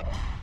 you